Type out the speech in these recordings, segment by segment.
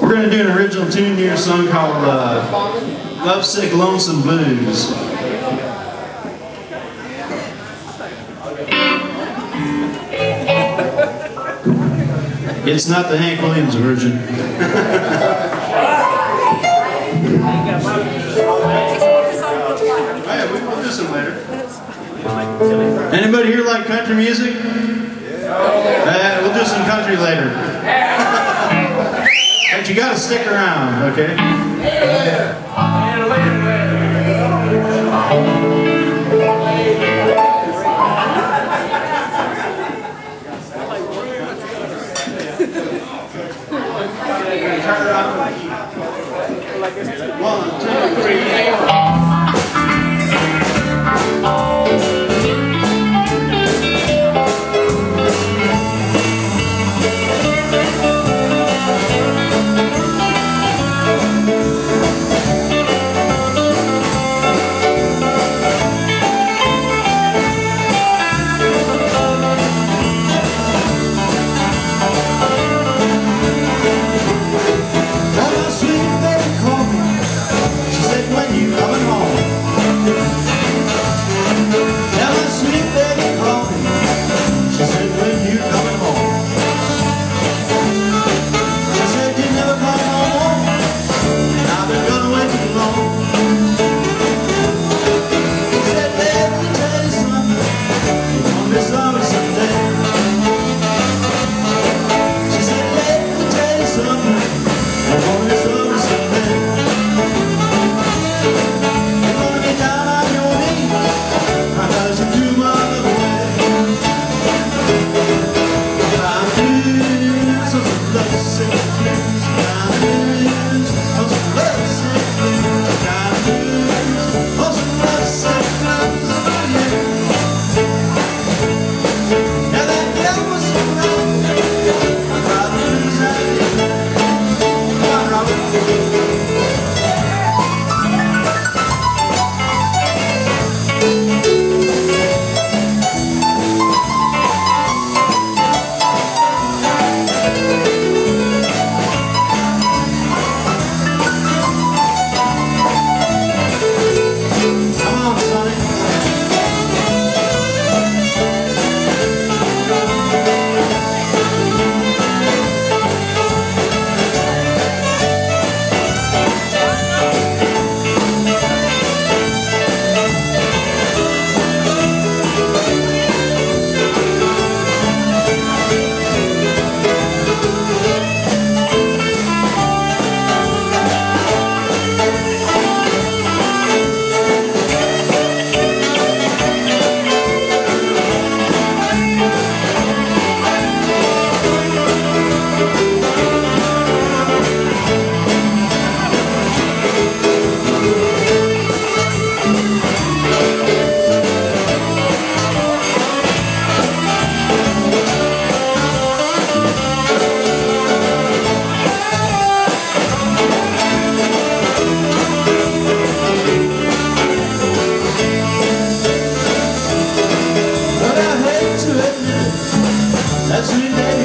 We're going to do an original tune here, a song called uh, Lovesick Lonesome Blues. It's not the Hank Williams version. Anybody here like country music? Yeah. Uh, we'll do some country later. But you gotta stick around, okay? One, two, three, four.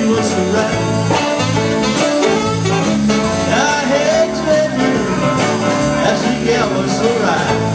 was the right I had treasure as the was all right.